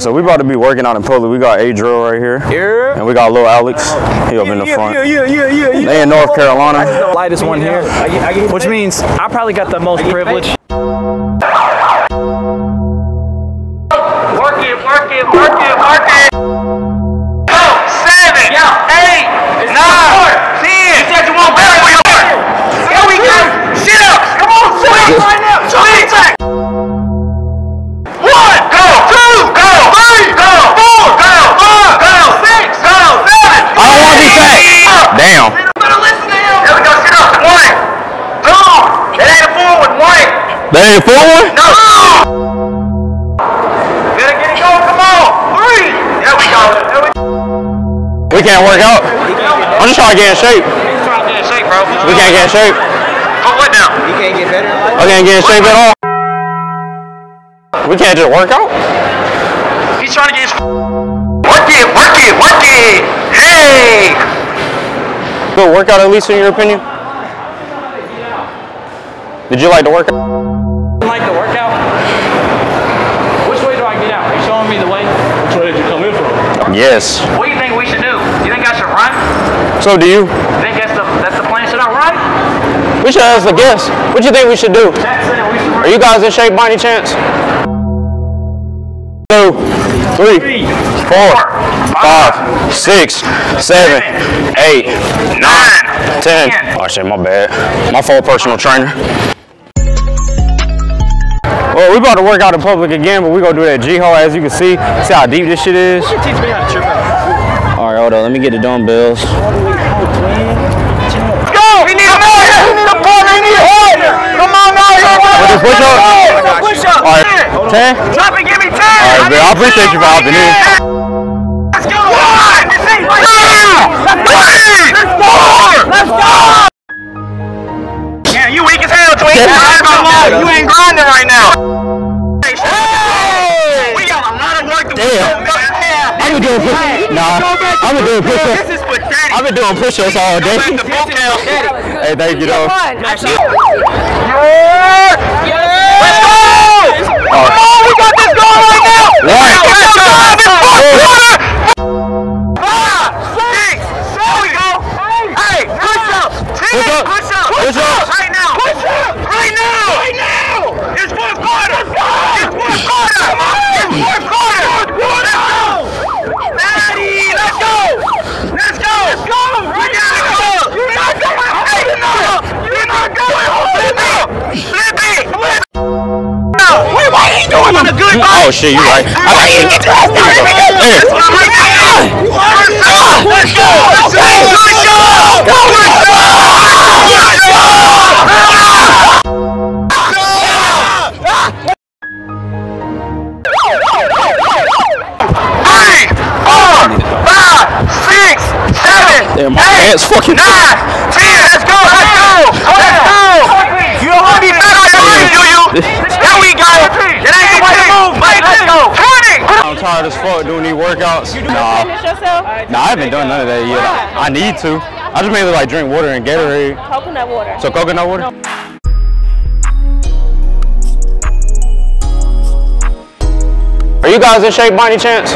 So we about to be working out in public. We got Ayeedrill right here. Yeah. And we got little Alex. He up in the front. Yeah, yeah, yeah, yeah, yeah. They in North Carolina. Lightest one here, which means I probably got the most privilege. Work it, work it, work it, work it. Ain't a full one? No. Better get it going. Come on. Three. There we go. There we go. We can't work out. I'm just trying to get in shape. Trying to get in shape, bro. We can't get in shape. But what now? I can't get in shape at all. We can't just work out. He's trying to get his. Work it, work it, work it. Hey. Good workout, at least in your opinion. Did you like the workout? Like out? Are you showing me the way? Which way did you come in from? Yes. What do you think we should do? You think I should run? So do you? You think that's the that's the plan? Should I run? We should ask the guests. What do you think we should do? That's it. We should Are you guys in shape by any chance? Two, three, four, five, six, seven, eight, nine, ten. Oh shit, my bad. My fault, personal trainer. Well, we about to work out in public again, but we gonna do that G-hole as you can see. See how deep this shit is? Teach me how to trip out. All right, hold on. Let me get the dumbbells. go. We need a man. We need a partner. We need a partner. Come on now. With this push up? Push up. All right, ten. Drop it. Give me ten. All right, man. I appreciate you for hopping in. Weak as hell, Twink. You ain't grinding right now. Hey. We got a lot of work to do. Damn. I've been doing push Nah, I've been doing push This ups. I've been doing push ups all day. Go back to boot camp. Hey, thank you, though. Let's go! Come on, we got this going right now! One. Let's go! Five, six, there we go! Hey, push up! Push up. push up! Push up. Right now! Push up! Right now! Right now! It's fourth quarter! It's fourth quarter! It's fourth quarter! Fourth quarter! Let's go! Maddie, let's go! Let's go! Let's go! We got it! You're not going hard enough! You're not going hard enough! Flip it! Flip it! Wait, why are you doing on a good Oh shit, you right. I got you. Let's go! Let's go! Let's go! Push up! Damn, my eight, pants fucking. nine, ten. Let's go! Let's go! Let's go! You don't want to be fat on your do you? There we go! It ain't the way to move, mate. Let's go! Twenty. I'm tired as fuck doing these workouts. Nah, nah, I haven't done none of that yet. I need to. I just mainly like drink water and Gatorade. Coconut water. So coconut water. Are you guys in shape by any chance?